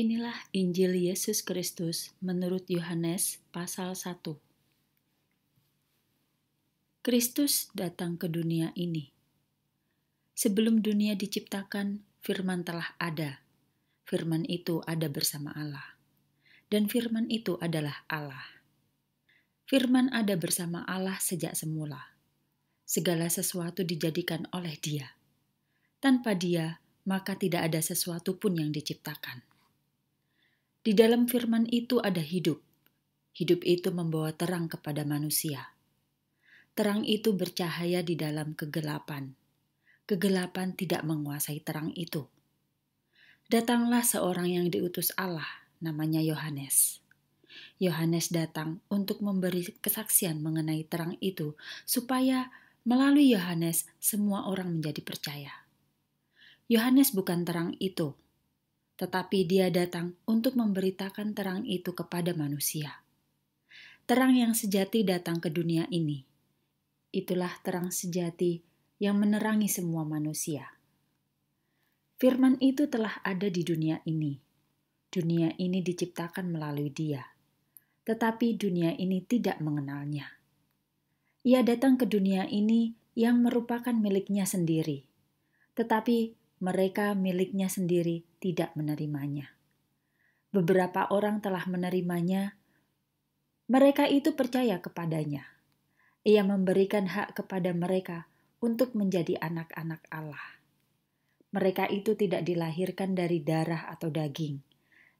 Inilah Injil Yesus Kristus menurut Yohanes pasal 1. Kristus datang ke dunia ini. Sebelum dunia diciptakan, firman telah ada. Firman itu ada bersama Allah. Dan firman itu adalah Allah. Firman ada bersama Allah sejak semula. Segala sesuatu dijadikan oleh Dia. Tanpa Dia, maka tidak ada sesuatu pun yang diciptakan. Di dalam firman itu ada hidup. Hidup itu membawa terang kepada manusia. Terang itu bercahaya di dalam kegelapan. Kegelapan tidak menguasai terang itu. Datanglah seorang yang diutus Allah, namanya Yohanes. Yohanes datang untuk memberi kesaksian mengenai terang itu, supaya melalui Yohanes semua orang menjadi percaya. Yohanes bukan terang itu, tetapi dia datang untuk memberitakan terang itu kepada manusia. Terang yang sejati datang ke dunia ini. Itulah terang sejati yang menerangi semua manusia. Firman itu telah ada di dunia ini. Dunia ini diciptakan melalui Dia, tetapi dunia ini tidak mengenalnya. Ia datang ke dunia ini yang merupakan miliknya sendiri, tetapi mereka miliknya sendiri tidak menerimanya. Beberapa orang telah menerimanya. Mereka itu percaya kepadanya. Ia memberikan hak kepada mereka untuk menjadi anak-anak Allah. Mereka itu tidak dilahirkan dari darah atau daging,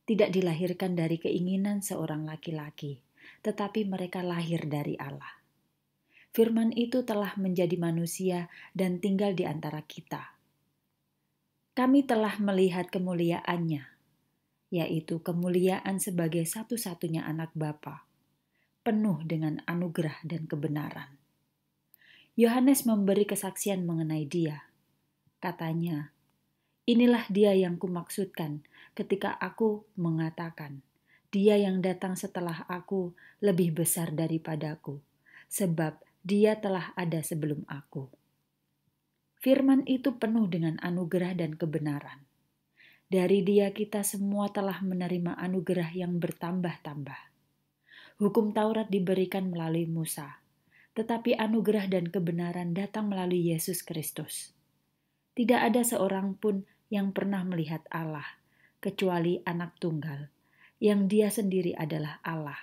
tidak dilahirkan dari keinginan seorang laki-laki, tetapi mereka lahir dari Allah. Firman itu telah menjadi manusia dan tinggal di antara kita kami telah melihat kemuliaannya, yaitu kemuliaan sebagai satu-satunya anak Bapa, penuh dengan anugerah dan kebenaran. Yohanes memberi kesaksian mengenai dia. Katanya, inilah dia yang kumaksudkan ketika aku mengatakan, dia yang datang setelah aku lebih besar daripadaku, sebab dia telah ada sebelum aku. Firman itu penuh dengan anugerah dan kebenaran. Dari dia kita semua telah menerima anugerah yang bertambah-tambah. Hukum Taurat diberikan melalui Musa, tetapi anugerah dan kebenaran datang melalui Yesus Kristus. Tidak ada seorang pun yang pernah melihat Allah, kecuali anak tunggal, yang dia sendiri adalah Allah.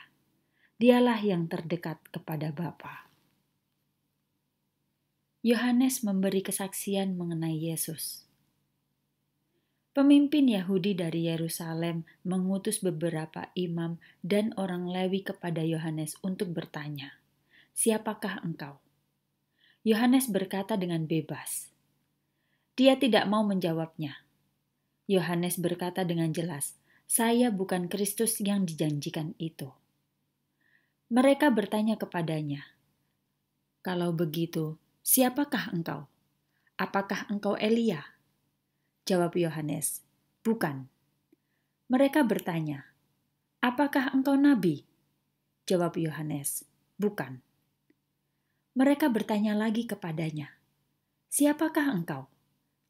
Dialah yang terdekat kepada Bapa. Yohanes memberi kesaksian mengenai Yesus. Pemimpin Yahudi dari Yerusalem mengutus beberapa imam dan orang Lewi kepada Yohanes untuk bertanya, "Siapakah engkau?" Yohanes berkata dengan bebas. Dia tidak mau menjawabnya. Yohanes berkata dengan jelas, "Saya bukan Kristus yang dijanjikan itu." Mereka bertanya kepadanya, "Kalau begitu, Siapakah engkau? Apakah engkau Elia? Jawab Yohanes, Bukan. Mereka bertanya, Apakah engkau nabi? Jawab Yohanes, Bukan. Mereka bertanya lagi kepadanya, Siapakah engkau?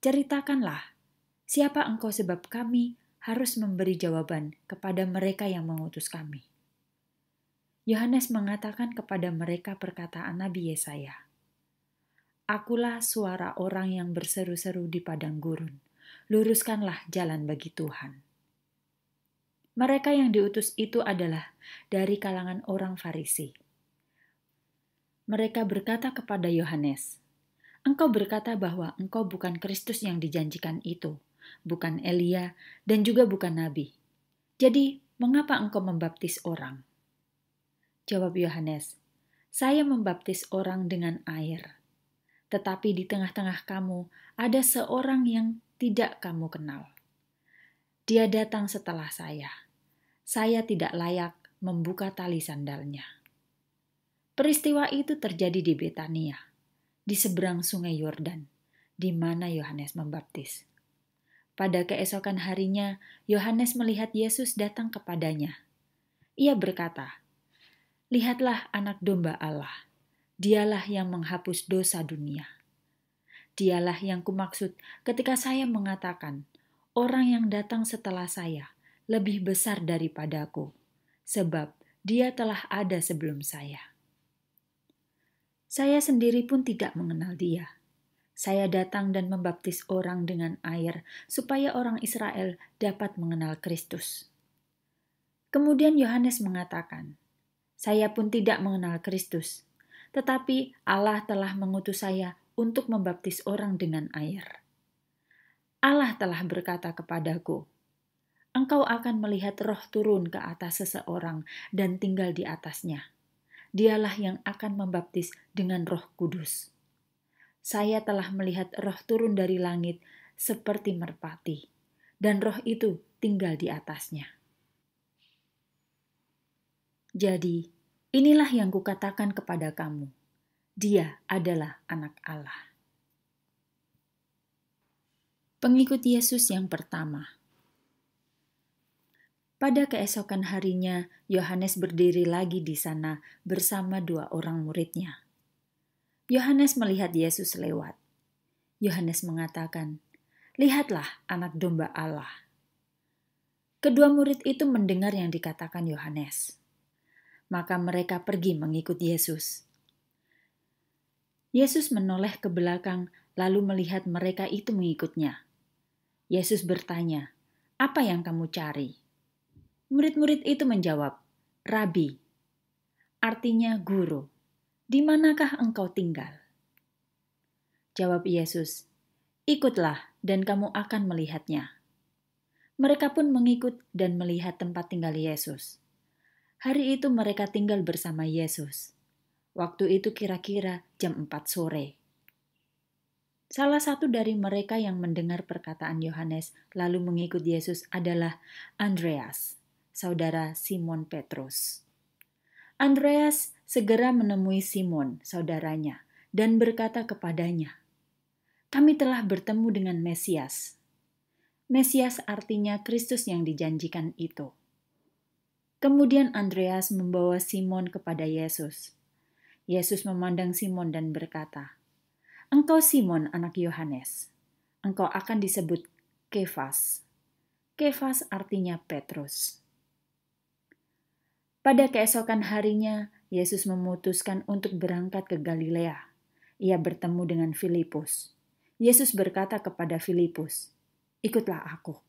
Ceritakanlah, siapa engkau sebab kami harus memberi jawaban kepada mereka yang mengutus kami. Yohanes mengatakan kepada mereka perkataan Nabi Yesaya, Akulah suara orang yang berseru-seru di padang gurun. Luruskanlah jalan bagi Tuhan. Mereka yang diutus itu adalah dari kalangan orang Farisi. Mereka berkata kepada Yohanes, "Engkau berkata bahwa engkau bukan Kristus yang dijanjikan itu, bukan Elia, dan juga bukan nabi. Jadi, mengapa engkau membaptis orang?" Jawab Yohanes, "Saya membaptis orang dengan air." Tetapi di tengah-tengah kamu ada seorang yang tidak kamu kenal. Dia datang setelah saya. Saya tidak layak membuka tali sandalnya. Peristiwa itu terjadi di Betania, di seberang sungai Yordan, di mana Yohanes membaptis. Pada keesokan harinya, Yohanes melihat Yesus datang kepadanya. Ia berkata, "Lihatlah Anak Domba Allah." Dialah yang menghapus dosa dunia. Dialah yang kumaksud ketika saya mengatakan, orang yang datang setelah saya lebih besar daripadaku, sebab dia telah ada sebelum saya. Saya sendiri pun tidak mengenal dia. Saya datang dan membaptis orang dengan air, supaya orang Israel dapat mengenal Kristus. Kemudian Yohanes mengatakan, "Saya pun tidak mengenal Kristus, tetapi Allah telah mengutus saya untuk membaptis orang dengan air. Allah telah berkata kepadaku, Engkau akan melihat roh turun ke atas seseorang dan tinggal di atasnya. Dialah yang akan membaptis dengan roh kudus. Saya telah melihat roh turun dari langit seperti merpati, dan roh itu tinggal di atasnya. Jadi, inilah yang kukatakan kepada kamu dia adalah anak Allah. Pengikut Yesus yang pertama. Pada keesokan harinya, Yohanes berdiri lagi di sana bersama dua orang muridnya. Yohanes melihat Yesus lewat. Yohanes mengatakan, "Lihatlah anak domba Allah." Kedua murid itu mendengar yang dikatakan Yohanes. Maka mereka pergi mengikut Yesus. Yesus menoleh ke belakang, lalu melihat mereka itu mengikutnya. Yesus bertanya, "Apa yang kamu cari?" Murid-murid itu menjawab, "Rabi." Artinya guru. "Di manakah engkau tinggal?" Jawab Yesus, "Ikutlah dan kamu akan melihatnya." Mereka pun mengikut dan melihat tempat tinggal Yesus. Hari itu mereka tinggal bersama Yesus. Waktu itu kira-kira jam 4 sore. Salah satu dari mereka yang mendengar perkataan Yohanes lalu mengikut Yesus adalah Andreas, saudara Simon Petrus. Andreas segera menemui Simon, saudaranya, dan berkata kepadanya, "Kami telah bertemu dengan Mesias." Mesias artinya Kristus yang dijanjikan itu. Kemudian Andreas membawa Simon kepada Yesus. Yesus memandang Simon dan berkata, Engkau Simon anak Yohanes, engkau akan disebut Kefas. Kefas artinya Petrus. Pada keesokan harinya, Yesus memutuskan untuk berangkat ke Galilea. Ia bertemu dengan Filipus. Yesus berkata kepada Filipus, "Ikutlah aku."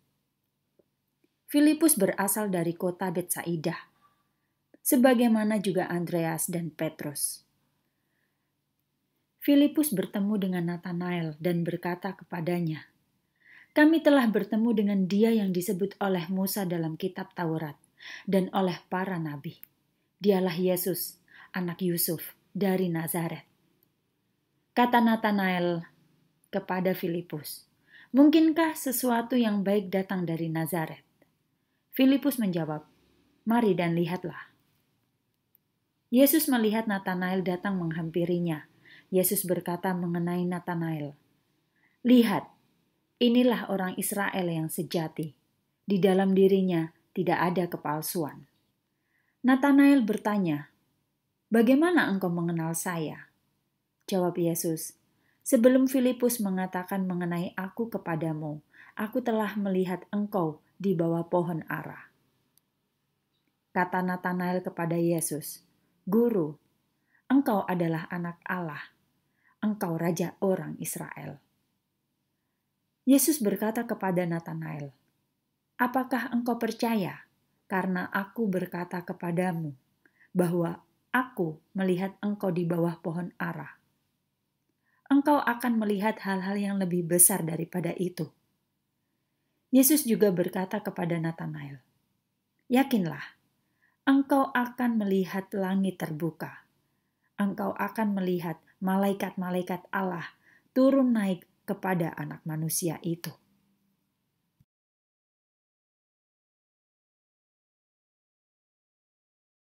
Filipus berasal dari kota Betsaida, sebagaimana juga Andreas dan Petrus. Filipus bertemu dengan Nathanael dan berkata kepadanya, "Kami telah bertemu dengan Dia yang disebut oleh Musa dalam Kitab Taurat dan oleh para nabi. Dialah Yesus, anak Yusuf dari Nazaret." Kata Nathanael kepada Filipus, "Mungkinkah sesuatu yang baik datang dari Nazaret?" Filipus menjawab, "Mari dan lihatlah." Yesus melihat Nathanael datang menghampirinya Yesus berkata mengenai Nathanael, "Lihat, inilah orang Israel yang sejati. Di dalam dirinya tidak ada kepalsuan." Nathanael bertanya, "Bagaimana engkau mengenal saya?" Jawab Yesus, "Sebelum Filipus mengatakan mengenai aku kepadamu, aku telah melihat engkau di bawah pohon ara." Kata Nathanael kepada Yesus, "Guru, engkau adalah anak Allah." engkau raja orang Israel. Yesus berkata kepada Nathanael, "Apakah engkau percaya karena aku berkata kepadamu bahwa aku melihat engkau di bawah pohon ara? Engkau akan melihat hal-hal yang lebih besar daripada itu." Yesus juga berkata kepada Nathanael, "Yakinlah, engkau akan melihat langit terbuka. Engkau akan melihat malaikat-malaikat Allah turun naik kepada anak manusia itu.